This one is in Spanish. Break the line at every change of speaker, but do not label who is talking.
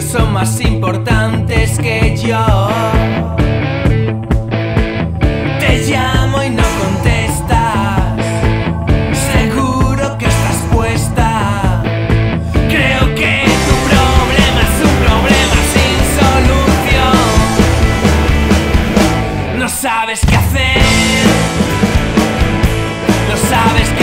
son más importantes que yo. Te llamo y no contestas. Seguro que estás puesta. Creo que tu problema es un problema sin solución. No sabes qué hacer. No sabes qué